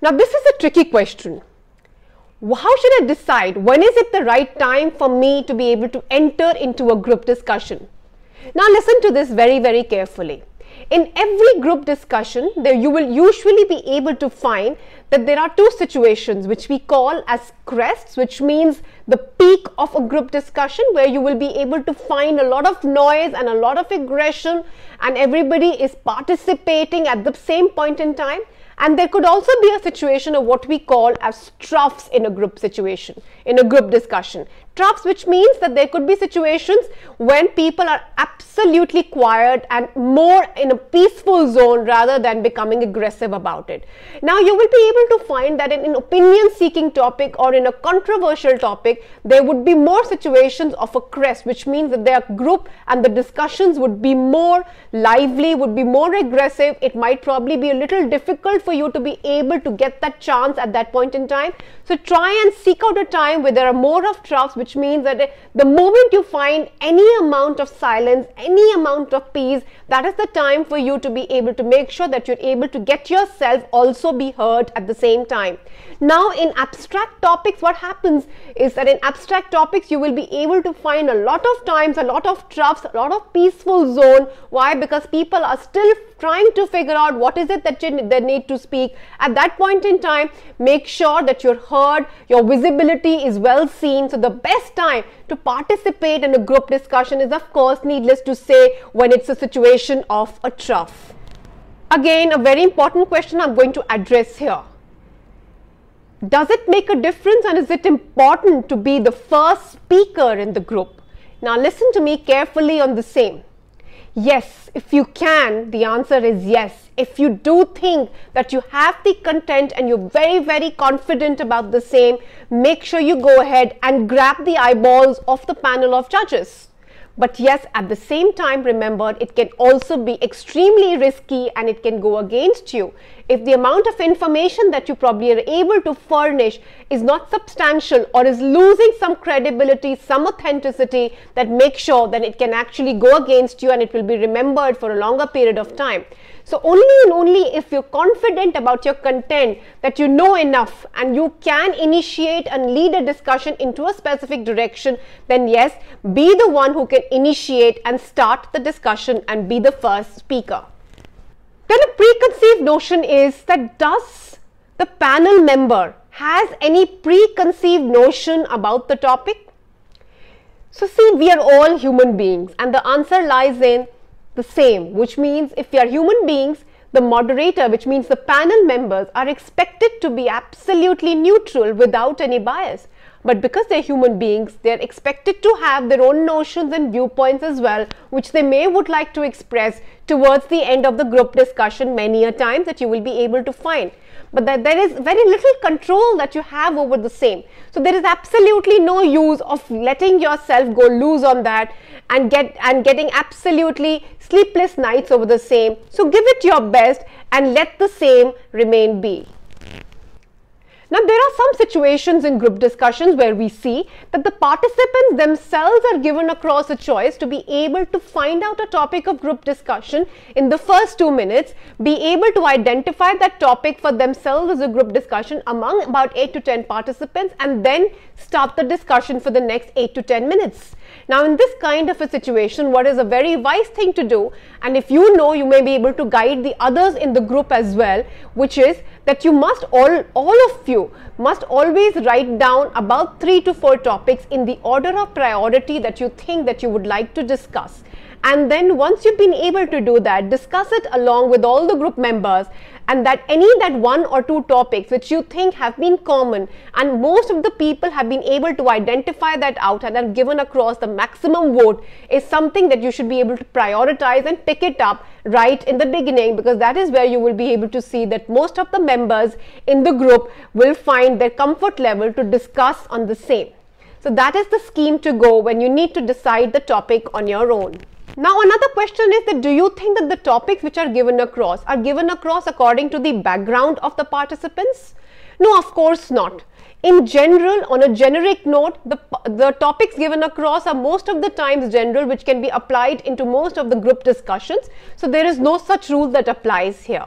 Now this is a tricky question. How should I decide when is it the right time for me to be able to enter into a group discussion? Now listen to this very very carefully. In every group discussion, there you will usually be able to find that there are two situations which we call as crests, which means the peak of a group discussion where you will be able to find a lot of noise and a lot of aggression and everybody is participating at the same point in time and there could also be a situation of what we call as troughs in a group situation, in a group discussion. Which means that there could be situations when people are absolutely quiet and more in a peaceful zone rather than becoming aggressive about it. Now, you will be able to find that in an opinion seeking topic or in a controversial topic, there would be more situations of a crest, which means that their group and the discussions would be more lively, would be more aggressive. It might probably be a little difficult for you to be able to get that chance at that point in time. So try and seek out a time where there are more of troughs, which means that the moment you find any amount of silence, any amount of peace, that is the time for you to be able to make sure that you're able to get yourself also be heard at the same time. Now in abstract topics, what happens is that in abstract topics, you will be able to find a lot of times, a lot of troughs, a lot of peaceful zone. Why? Because people are still trying to figure out what is it that you, they need to speak. At that point in time, make sure that you're heard, your visibility is well seen. So the best time to participate in a group discussion is of course needless to say when it's a situation of a trough. Again, a very important question I'm going to address here. Does it make a difference and is it important to be the first speaker in the group? Now listen to me carefully on the same. Yes, if you can, the answer is yes. If you do think that you have the content and you're very, very confident about the same, make sure you go ahead and grab the eyeballs of the panel of judges. But yes, at the same time, remember, it can also be extremely risky and it can go against you. If the amount of information that you probably are able to furnish is not substantial or is losing some credibility, some authenticity, that make sure that it can actually go against you and it will be remembered for a longer period of time. So only and only if you're confident about your content that you know enough and you can initiate and lead a discussion into a specific direction, then yes, be the one who can initiate and start the discussion and be the first speaker. Then a preconceived notion is that does the panel member has any preconceived notion about the topic? So see, we are all human beings and the answer lies in the same, which means if we are human beings, the moderator, which means the panel members, are expected to be absolutely neutral without any bias. But because they're human beings, they're expected to have their own notions and viewpoints as well, which they may would like to express towards the end of the group discussion many a time that you will be able to find but that there is very little control that you have over the same. So there is absolutely no use of letting yourself go loose on that and get and getting absolutely sleepless nights over the same. So give it your best and let the same remain be. Now, there are some situations in group discussions where we see that the participants themselves are given across a choice to be able to find out a topic of group discussion in the first two minutes, be able to identify that topic for themselves as a group discussion among about 8 to 10 participants and then start the discussion for the next 8 to 10 minutes. Now, in this kind of a situation, what is a very wise thing to do, and if you know, you may be able to guide the others in the group as well, which is that you must all, all of you must always write down about three to four topics in the order of priority that you think that you would like to discuss. And then once you've been able to do that, discuss it along with all the group members and that any that one or two topics which you think have been common and most of the people have been able to identify that out and have given across the maximum vote is something that you should be able to prioritize and pick it up right in the beginning because that is where you will be able to see that most of the members in the group will find their comfort level to discuss on the same. So that is the scheme to go when you need to decide the topic on your own. Now another question is that do you think that the topics which are given across are given across according to the background of the participants? No, of course not. In general, on a generic note, the, the topics given across are most of the times general which can be applied into most of the group discussions. So there is no such rule that applies here.